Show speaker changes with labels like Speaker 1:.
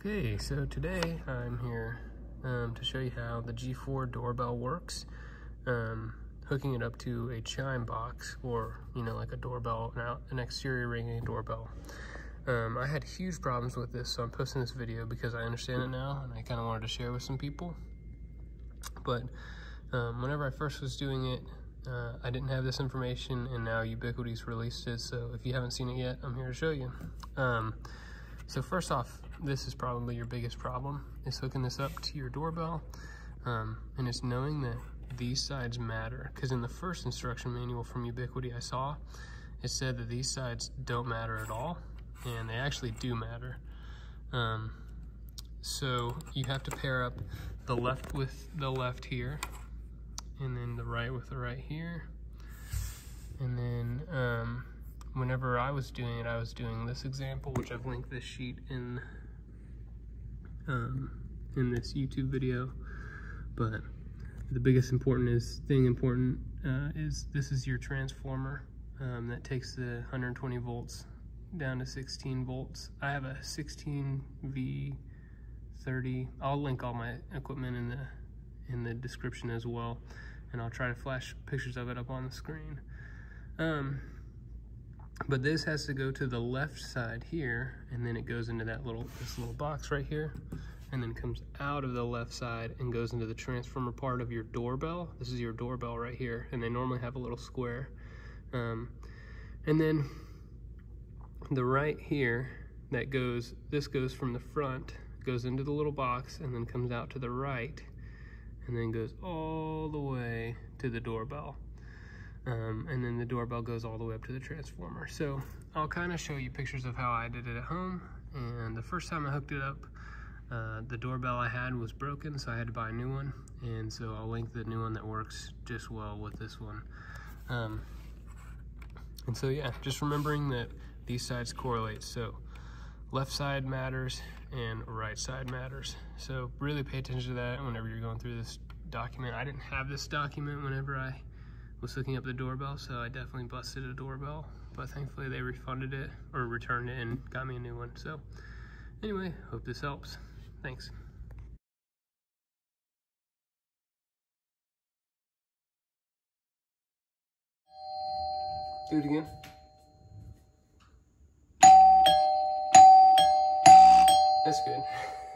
Speaker 1: Okay, so today I'm here um, to show you how the G4 doorbell works. Um, hooking it up to a chime box or, you know, like a doorbell, an, exterior ringing doorbell. Um, I had huge problems with this, so I'm posting this video because I understand it now and I kind of wanted to share with some people. But um, whenever I first was doing it, uh, I didn't have this information and now Ubiquiti's released it, so if you haven't seen it yet, I'm here to show you. Um, so first off, this is probably your biggest problem, is hooking this up to your doorbell, um, and it's knowing that these sides matter. Because in the first instruction manual from Ubiquiti I saw, it said that these sides don't matter at all, and they actually do matter. Um, so you have to pair up the left with the left here, and then the right with the right here, and then um, whenever I was doing it, I was doing this example, which I've linked this sheet in um, in this YouTube video. But the biggest important is thing important uh, is this is your transformer um, that takes the 120 volts down to 16 volts. I have a 16 V30. I'll link all my equipment in the in the description as well, and I'll try to flash pictures of it up on the screen. Um, but this has to go to the left side here, and then it goes into that little this little box right here, and then comes out of the left side and goes into the transformer part of your doorbell. This is your doorbell right here, and they normally have a little square. Um, and then the right here that goes, this goes from the front, goes into the little box, and then comes out to the right, and then goes all the way to the doorbell. Um, and then the doorbell goes all the way up to the transformer. So I'll kind of show you pictures of how I did it at home. And the first time I hooked it up, uh, the doorbell I had was broken, so I had to buy a new one. And so I'll link the new one that works just well with this one. Um, and so yeah, just remembering that these sides correlate. So left side matters and right side matters. So really pay attention to that whenever you're going through this document. I didn't have this document whenever I was hooking up the doorbell, so I definitely busted a doorbell. But thankfully they refunded it or returned it and got me a new one. So anyway, hope this helps. Thanks. Do it again. That's good.